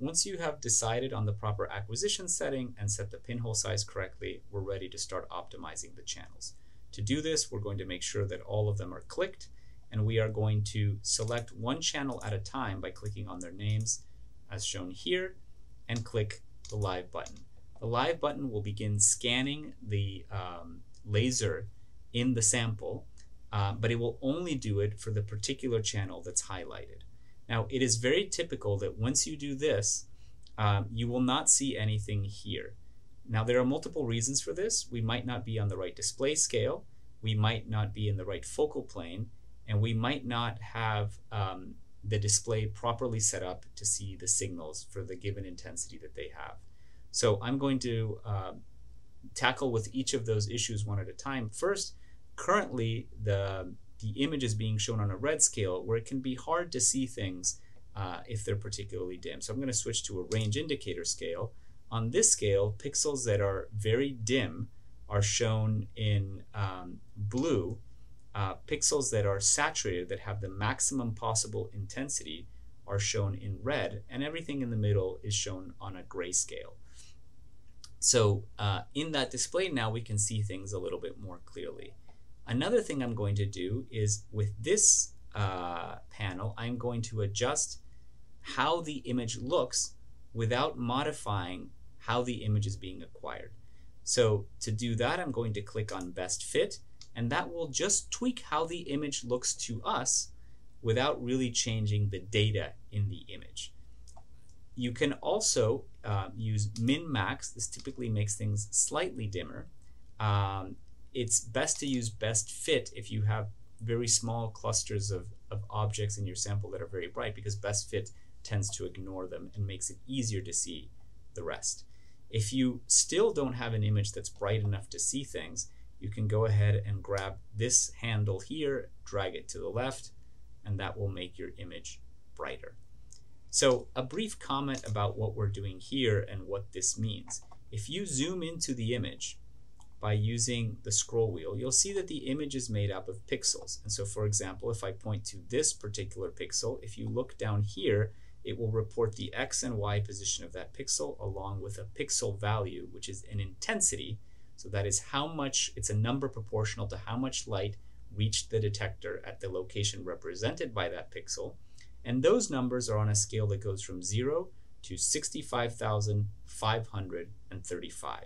Once you have decided on the proper acquisition setting and set the pinhole size correctly, we're ready to start optimizing the channels. To do this, we're going to make sure that all of them are clicked, and we are going to select one channel at a time by clicking on their names, as shown here, and click the live button. The live button will begin scanning the um, laser in the sample, uh, but it will only do it for the particular channel that's highlighted. Now, it is very typical that once you do this, um, you will not see anything here. Now, there are multiple reasons for this. We might not be on the right display scale, we might not be in the right focal plane, and we might not have um, the display properly set up to see the signals for the given intensity that they have. So I'm going to uh, tackle with each of those issues one at a time. First, currently the the image is being shown on a red scale where it can be hard to see things uh, if they're particularly dim. So I'm going to switch to a range indicator scale. On this scale, pixels that are very dim are shown in um, blue. Uh, pixels that are saturated, that have the maximum possible intensity, are shown in red, and everything in the middle is shown on a gray scale. So uh, in that display now we can see things a little bit more clearly. Another thing I'm going to do is with this uh, panel, I'm going to adjust how the image looks without modifying how the image is being acquired. So to do that, I'm going to click on Best Fit, and that will just tweak how the image looks to us without really changing the data in the image. You can also uh, use min-max. This typically makes things slightly dimmer. Um, it's best to use best fit if you have very small clusters of, of objects in your sample that are very bright because best fit tends to ignore them and makes it easier to see the rest. If you still don't have an image that's bright enough to see things, you can go ahead and grab this handle here, drag it to the left, and that will make your image brighter. So a brief comment about what we're doing here and what this means. If you zoom into the image, by using the scroll wheel, you'll see that the image is made up of pixels. And so, for example, if I point to this particular pixel, if you look down here, it will report the x and y position of that pixel along with a pixel value, which is an intensity. So that is how much, it's a number proportional to how much light reached the detector at the location represented by that pixel. And those numbers are on a scale that goes from 0 to 65,535.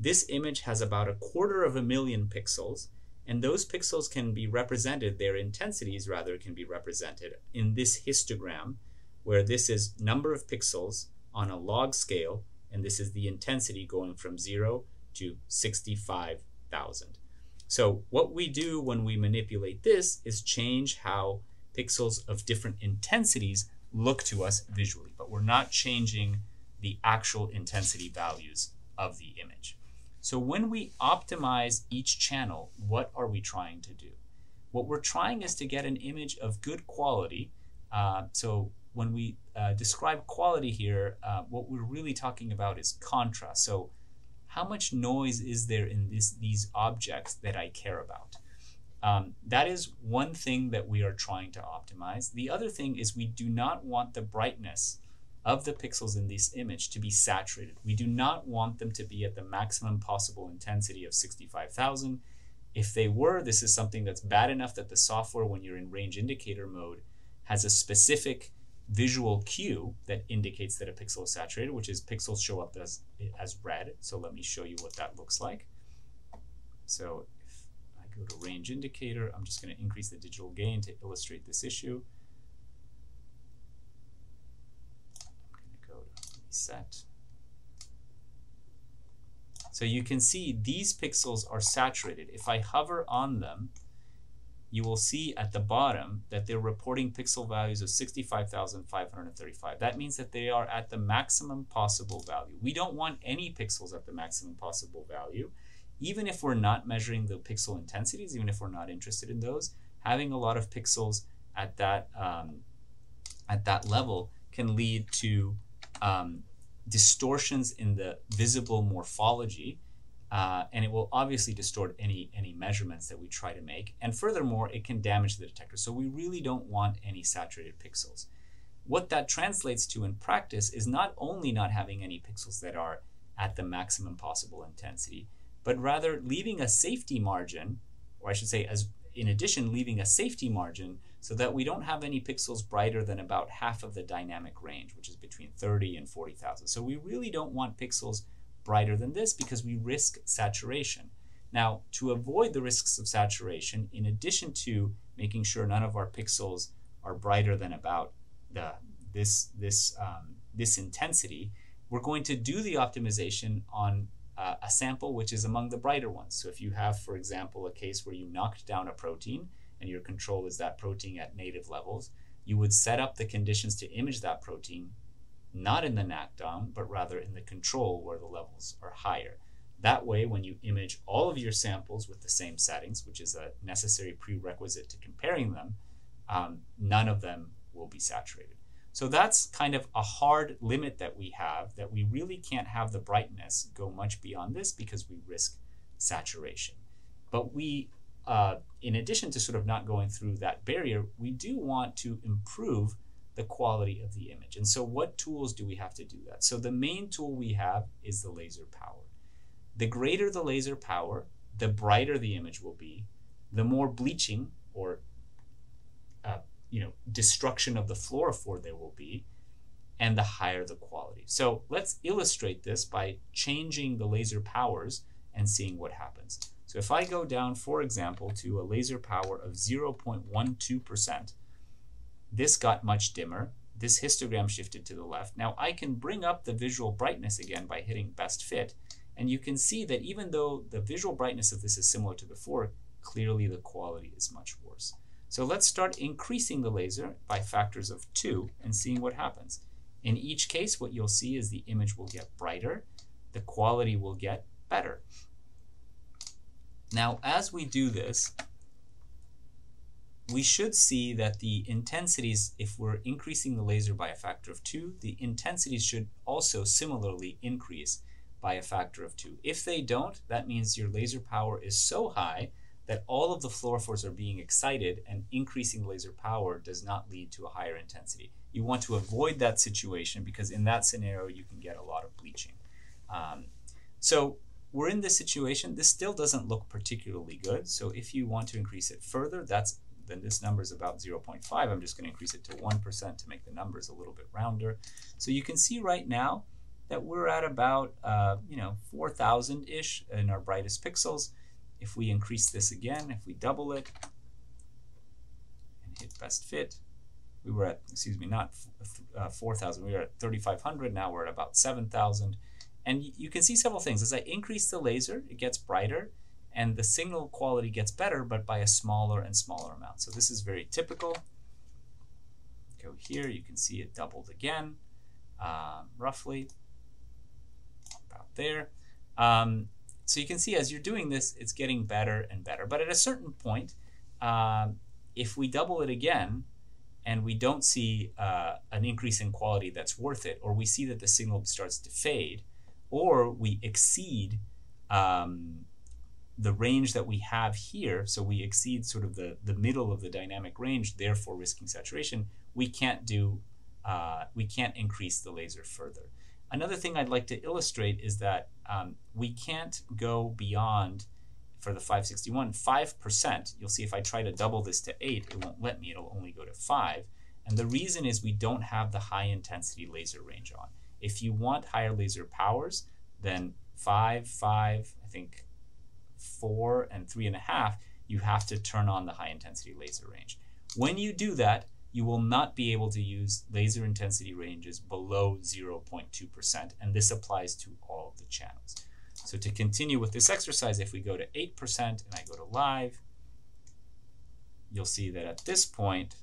This image has about a quarter of a million pixels, and those pixels can be represented, their intensities rather, can be represented in this histogram, where this is number of pixels on a log scale, and this is the intensity going from 0 to 65,000. So what we do when we manipulate this is change how pixels of different intensities look to us visually, but we're not changing the actual intensity values of the image. So when we optimize each channel, what are we trying to do? What we're trying is to get an image of good quality. Uh, so when we uh, describe quality here, uh, what we're really talking about is contrast. So how much noise is there in this, these objects that I care about? Um, that is one thing that we are trying to optimize. The other thing is we do not want the brightness of the pixels in this image to be saturated. We do not want them to be at the maximum possible intensity of 65,000. If they were, this is something that's bad enough that the software, when you're in range indicator mode, has a specific visual cue that indicates that a pixel is saturated, which is pixels show up as, as red. So let me show you what that looks like. So if I go to range indicator, I'm just going to increase the digital gain to illustrate this issue. Set. So you can see these pixels are saturated. If I hover on them, you will see at the bottom that they're reporting pixel values of 65,535. That means that they are at the maximum possible value. We don't want any pixels at the maximum possible value. Even if we're not measuring the pixel intensities, even if we're not interested in those, having a lot of pixels at that, um, at that level can lead to um, distortions in the visible morphology, uh, and it will obviously distort any, any measurements that we try to make. And furthermore, it can damage the detector. So we really don't want any saturated pixels. what that translates to in practice is not only not having any pixels that are at the maximum possible intensity, but rather leaving a safety margin, or I should say, as in addition, leaving a safety margin so that we don't have any pixels brighter than about half of the dynamic range, which is between 30 and 40,000. So we really don't want pixels brighter than this because we risk saturation. Now, to avoid the risks of saturation, in addition to making sure none of our pixels are brighter than about the this this um, this intensity, we're going to do the optimization on uh, a sample which is among the brighter ones. So if you have, for example, a case where you knocked down a protein and your control is that protein at native levels, you would set up the conditions to image that protein not in the knockdown, but rather in the control where the levels are higher. That way, when you image all of your samples with the same settings, which is a necessary prerequisite to comparing them, um, none of them will be saturated. So that's kind of a hard limit that we have that we really can't have the brightness go much beyond this because we risk saturation. But we, uh, in addition to sort of not going through that barrier, we do want to improve the quality of the image. And so, what tools do we have to do that? So, the main tool we have is the laser power. The greater the laser power, the brighter the image will be, the more bleaching or uh, you know destruction of the fluorophore there will be, and the higher the quality. So let's illustrate this by changing the laser powers and seeing what happens. So if I go down, for example, to a laser power of 0.12%, this got much dimmer. This histogram shifted to the left. Now I can bring up the visual brightness again by hitting best fit, and you can see that even though the visual brightness of this is similar to before, clearly the quality is much worse. So let's start increasing the laser by factors of 2 and seeing what happens. In each case, what you'll see is the image will get brighter, the quality will get better. Now, as we do this, we should see that the intensities, if we're increasing the laser by a factor of 2, the intensities should also similarly increase by a factor of 2. If they don't, that means your laser power is so high that all of the fluorophores are being excited and increasing laser power does not lead to a higher intensity. You want to avoid that situation because in that scenario you can get a lot of bleaching. Um, so we're in this situation. This still doesn't look particularly good. So if you want to increase it further, that's then this number is about 0.5. I'm just going to increase it to 1% to make the numbers a little bit rounder. So you can see right now that we're at about, uh, you know, 4,000-ish in our brightest pixels. If we increase this again, if we double it and hit best fit, we were at, excuse me, not uh, 4,000, we were at 3,500, now we're at about 7,000. And you can see several things. As I increase the laser, it gets brighter and the signal quality gets better, but by a smaller and smaller amount. So this is very typical. Go here, you can see it doubled again, um, roughly, about there. Um, so you can see as you're doing this, it's getting better and better. But at a certain point, um, if we double it again and we don't see uh, an increase in quality that's worth it, or we see that the signal starts to fade, or we exceed um, the range that we have here, so we exceed sort of the, the middle of the dynamic range, therefore risking saturation, we can't do, uh, we can't increase the laser further. Another thing I'd like to illustrate is that um, we can't go beyond, for the 561, 5%. You'll see if I try to double this to 8, it won't let me. It'll only go to 5. And the reason is we don't have the high intensity laser range on. If you want higher laser powers, then 5, 5, I think 4, and 3.5, you have to turn on the high intensity laser range. When you do that, you will not be able to use laser intensity ranges below 0.2%, and this applies to all of the channels. So to continue with this exercise, if we go to 8% and I go to live, you'll see that at this point,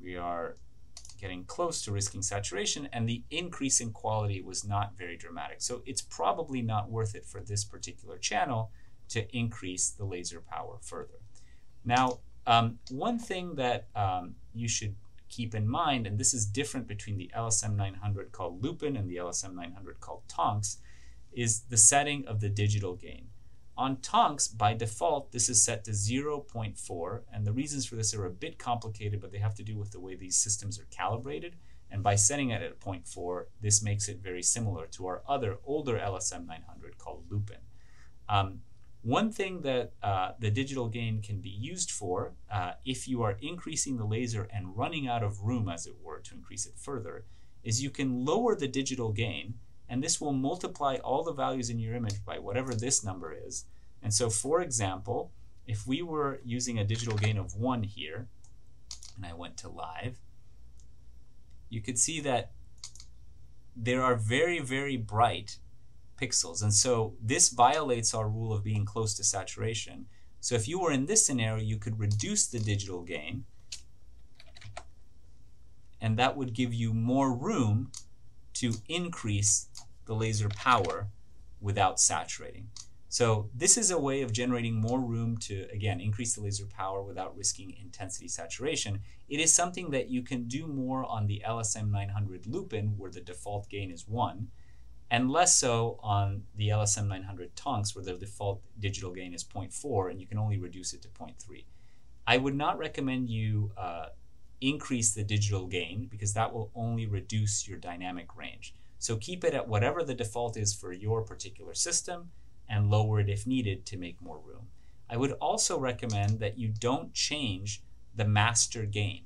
we are getting close to risking saturation, and the increase in quality was not very dramatic. So it's probably not worth it for this particular channel to increase the laser power further. Now, um, one thing that um, you should keep in mind, and this is different between the LSM 900 called Lupin and the LSM 900 called Tonks, is the setting of the digital gain. On Tonks, by default, this is set to 0.4, and the reasons for this are a bit complicated, but they have to do with the way these systems are calibrated. And by setting it at 0.4, this makes it very similar to our other older LSM 900 called Lupin. Um, one thing that uh, the digital gain can be used for, uh, if you are increasing the laser and running out of room, as it were, to increase it further, is you can lower the digital gain and this will multiply all the values in your image by whatever this number is. And so, for example, if we were using a digital gain of 1 here, and I went to live, you could see that there are very, very bright pixels. And so this violates our rule of being close to saturation. So if you were in this scenario, you could reduce the digital gain, and that would give you more room to increase the laser power without saturating. So this is a way of generating more room to, again, increase the laser power without risking intensity saturation. It is something that you can do more on the LSM 900 Lupin, where the default gain is 1, and less so on the LSM 900 Tonks, where the default digital gain is 0.4, and you can only reduce it to 0.3. I would not recommend you uh, increase the digital gain because that will only reduce your dynamic range. So keep it at whatever the default is for your particular system and lower it if needed to make more room. I would also recommend that you don't change the master gain.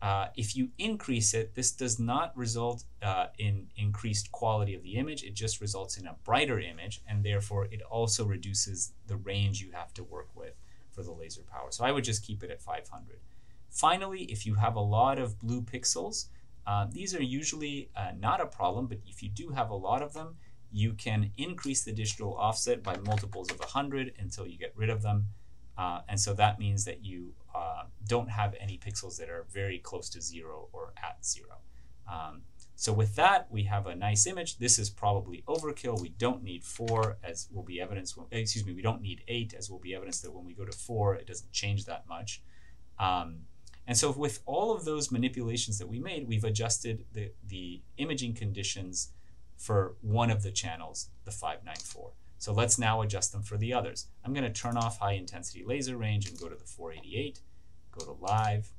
Uh, if you increase it, this does not result uh, in increased quality of the image. It just results in a brighter image, and therefore it also reduces the range you have to work with for the laser power. So I would just keep it at 500. Finally, if you have a lot of blue pixels, uh, these are usually uh, not a problem, but if you do have a lot of them, you can increase the digital offset by multiples of 100 until you get rid of them. Uh, and so that means that you uh, don't have any pixels that are very close to zero or at zero. Um, so with that, we have a nice image. This is probably overkill. We don't need four, as will be evidence. When, excuse me, we don't need eight, as will be evidence that when we go to four, it doesn't change that much. Um, and so with all of those manipulations that we made, we've adjusted the, the imaging conditions for one of the channels, the 594. So let's now adjust them for the others. I'm going to turn off high intensity laser range and go to the 488, go to live.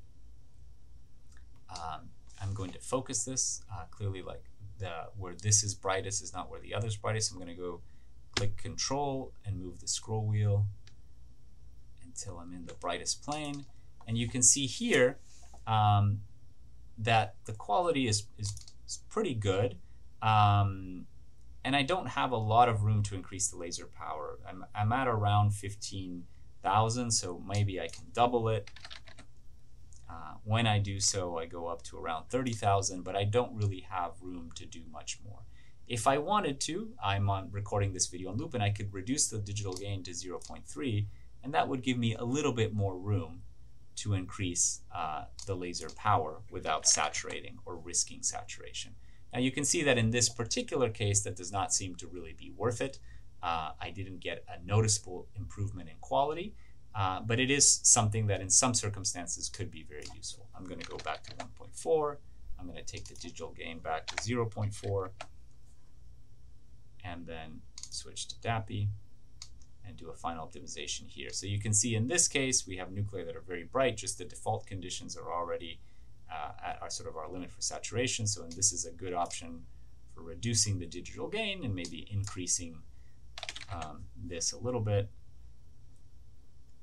Um, I'm going to focus this uh, clearly like the where this is brightest is not where the other is brightest. I'm going to go click control and move the scroll wheel until I'm in the brightest plane. And you can see here um, that the quality is, is, is pretty good. Um, and I don't have a lot of room to increase the laser power. I'm, I'm at around 15,000, so maybe I can double it. Uh, when I do so, I go up to around 30,000, but I don't really have room to do much more. If I wanted to, I'm on recording this video on Lupin, and I could reduce the digital gain to 0.3, and that would give me a little bit more room to increase uh, the laser power without saturating or risking saturation. Now you can see that in this particular case that does not seem to really be worth it. Uh, I didn't get a noticeable improvement in quality, uh, but it is something that in some circumstances could be very useful. I'm going to go back to 1.4. I'm going to take the digital gain back to 0.4 and then switch to DAPI and do a final optimization here. So you can see in this case, we have nuclei that are very bright, just the default conditions are already uh, at our sort of our limit for saturation. So this is a good option for reducing the digital gain and maybe increasing um, this a little bit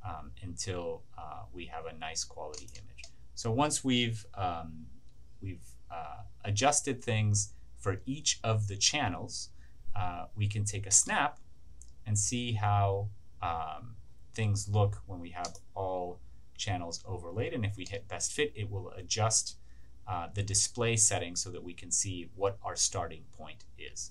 um, until uh, we have a nice quality image. So once we've um, we've uh, adjusted things for each of the channels, uh, we can take a snap and see how um, things look when we have all channels overlaid. And if we hit best fit, it will adjust uh, the display setting so that we can see what our starting point is.